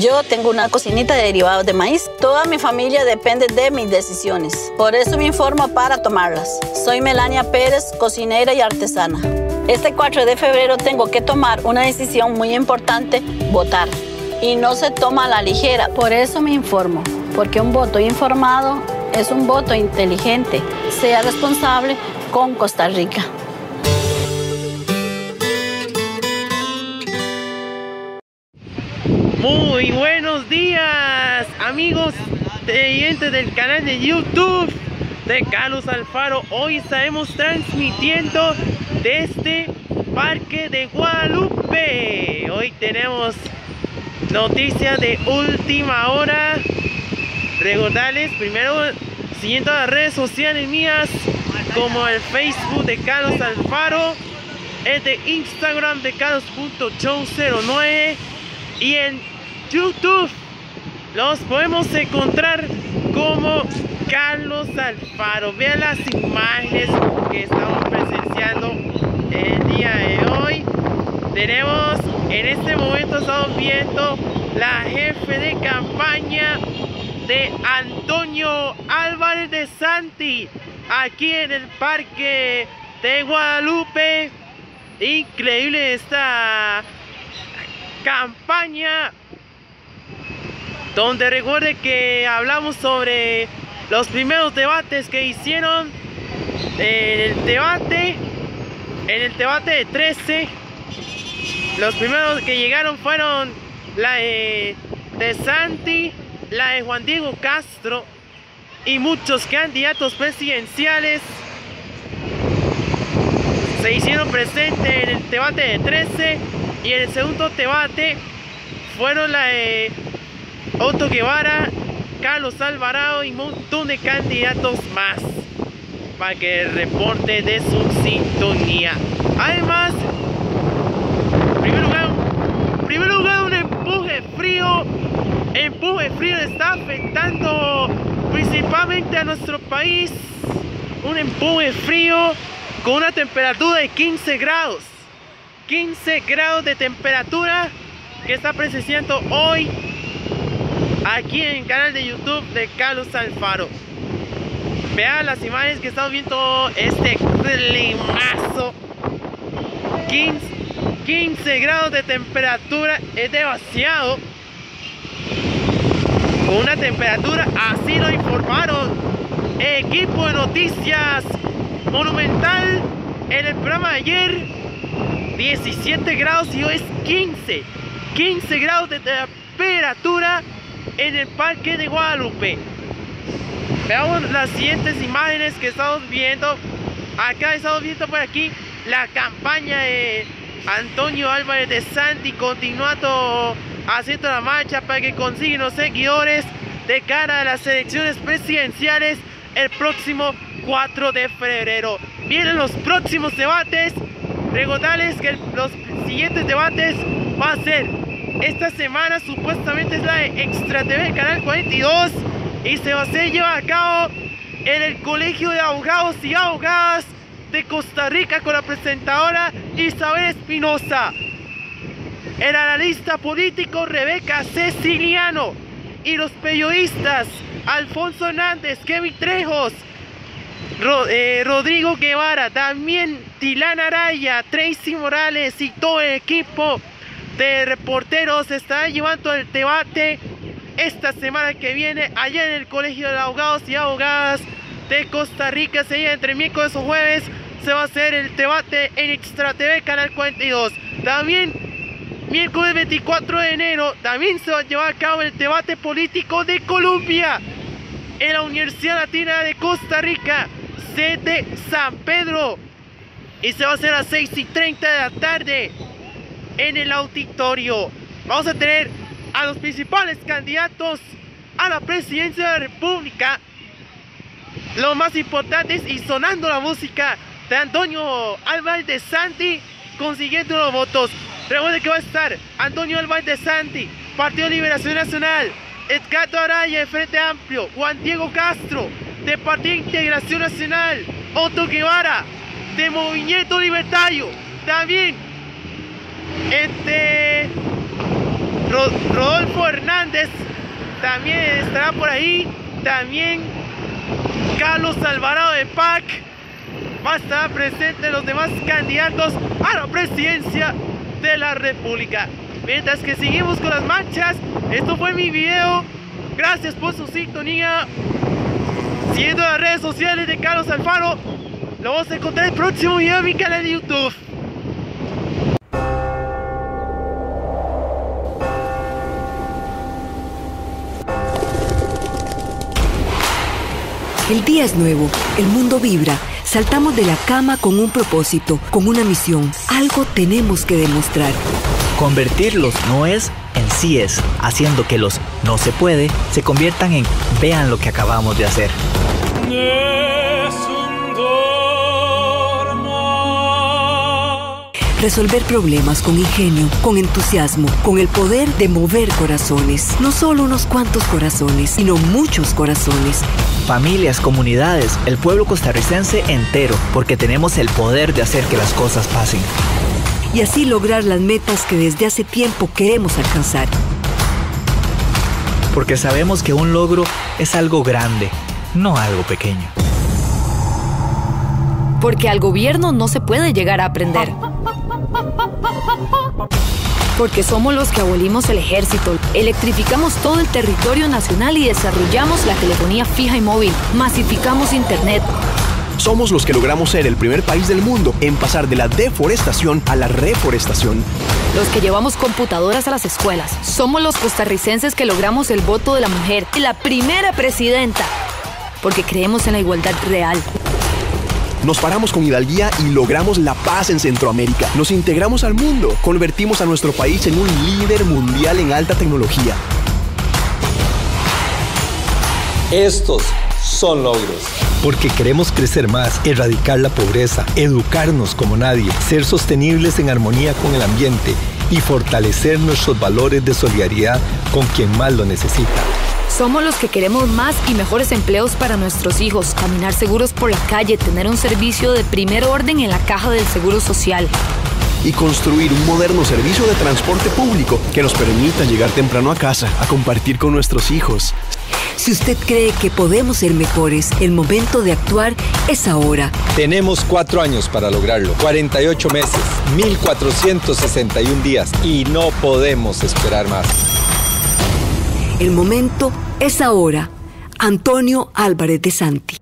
Yo tengo una cocinita de derivados de maíz. Toda mi familia depende de mis decisiones. Por eso me informo para tomarlas. Soy Melania Pérez, cocinera y artesana. Este 4 de febrero tengo que tomar una decisión muy importante, votar. Y no se toma a la ligera. Por eso me informo. Porque un voto informado es un voto inteligente. Sea responsable con Costa Rica. Muy buenos días, amigos televidentes del canal de YouTube de Carlos Alfaro. Hoy estaremos transmitiendo desde Parque de Guadalupe. Hoy tenemos noticias de última hora. Recordarles primero siguiendo las redes sociales mías como el Facebook de Carlos Alfaro, el de Instagram de carlos.show09 y en YouTube los podemos encontrar como Carlos Alfaro. Vean las imágenes que estamos presenciando el día de hoy. Tenemos, en este momento estamos viendo la jefe de campaña de Antonio Álvarez de Santi aquí en el parque de Guadalupe. Increíble esta campaña donde recuerde que hablamos sobre los primeros debates que hicieron en el debate en el debate de 13 los primeros que llegaron fueron la de, de Santi la de Juan Diego Castro y muchos candidatos presidenciales. Se hicieron presentes en el debate de 13 y en el segundo debate fueron la de Otto Guevara, Carlos Alvarado y un montón de candidatos más para que el reporte de su sintonía. Además, primer primer lugar un empuje frío, empuje frío está afectando principalmente a nuestro país. Un empuje frío con una temperatura de 15 grados. 15 grados de temperatura que está presenciando hoy aquí en el canal de YouTube de Carlos Alfaro. Vean las imágenes que estamos viendo este climazo. 15, 15 grados de temperatura es demasiado. Con una temperatura así lo informaron. Equipo de noticias monumental en el programa de ayer 17 grados y hoy es 15 15 grados de temperatura en el parque de Guadalupe veamos las siguientes imágenes que estamos viendo acá estamos viendo por aquí la campaña de Antonio Álvarez de Santi continuando haciendo la marcha para que consigan los seguidores de cara a las elecciones presidenciales el próximo 4 de febrero. Vienen los próximos debates. Recordarles que los siguientes debates va a ser esta semana supuestamente es la de Extra TV Canal 42 y se va a hacer llevar a cabo en el Colegio de Abogados y Abogadas de Costa Rica con la presentadora Isabel Espinosa. El analista político Rebeca Ceciliano y los periodistas Alfonso Hernández, Kevin Trejos, eh, Rodrigo Guevara, también Tilana Araya, Tracy Morales y todo el equipo de reporteros está llevando el debate esta semana que viene allá en el Colegio de Abogados y Abogadas de Costa Rica. Sería entre miércoles o jueves se va a hacer el debate en Extra TV Canal 42. También miércoles 24 de enero también se va a llevar a cabo el debate político de Colombia en la Universidad Latina de Costa Rica de San Pedro. Y se va a hacer a las 6 y 30 de la tarde en el auditorio. Vamos a tener a los principales candidatos a la presidencia de la República. Lo más importante es y sonando la música de Antonio Álvarez de Santi consiguiendo los votos. Recuerden que va a estar Antonio Álvarez de Santi, Partido Liberación Nacional, Edgardo Araya de Frente Amplio, Juan Diego Castro, de Partido Integración Nacional, Otto Guevara, de Movimiento Libertario, también este Rodolfo Hernández también estará por ahí. También Carlos Alvarado de PAC va a estar presente los demás candidatos a la presidencia de la República. Mientras que seguimos con las marchas, esto fue mi video. Gracias por su sintonía. Siguiendo las redes sociales de Carlos Alfaro, lo vamos a encontrar en el próximo video en mi canal de YouTube. El día es nuevo, el mundo vibra, saltamos de la cama con un propósito, con una misión. Algo tenemos que demostrar. Convertirlos no es en sí es, haciendo que los no se puede se conviertan en vean lo que acabamos de hacer. Resolver problemas con ingenio, con entusiasmo, con el poder de mover corazones. No solo unos cuantos corazones, sino muchos corazones. Familias, comunidades, el pueblo costarricense entero, porque tenemos el poder de hacer que las cosas pasen. Y así lograr las metas que desde hace tiempo queremos alcanzar. Porque sabemos que un logro es algo grande, no algo pequeño. Porque al gobierno no se puede llegar a aprender. Porque somos los que abolimos el ejército, electrificamos todo el territorio nacional y desarrollamos la telefonía fija y móvil, masificamos Internet. Somos los que logramos ser el primer país del mundo en pasar de la deforestación a la reforestación. Los que llevamos computadoras a las escuelas. Somos los costarricenses que logramos el voto de la mujer, la primera presidenta. Porque creemos en la igualdad real. Nos paramos con hidalguía y logramos la paz en Centroamérica. Nos integramos al mundo. Convertimos a nuestro país en un líder mundial en alta tecnología. Estos son logros. Porque queremos crecer más, erradicar la pobreza, educarnos como nadie, ser sostenibles en armonía con el ambiente y fortalecer nuestros valores de solidaridad con quien más lo necesita. Somos los que queremos más y mejores empleos para nuestros hijos, caminar seguros por la calle, tener un servicio de primer orden en la caja del Seguro Social. Y construir un moderno servicio de transporte público que nos permita llegar temprano a casa, a compartir con nuestros hijos. Si usted cree que podemos ser mejores, el momento de actuar es ahora. Tenemos cuatro años para lograrlo, 48 meses, 1461 días y no podemos esperar más. El momento es ahora. Antonio Álvarez de Santi.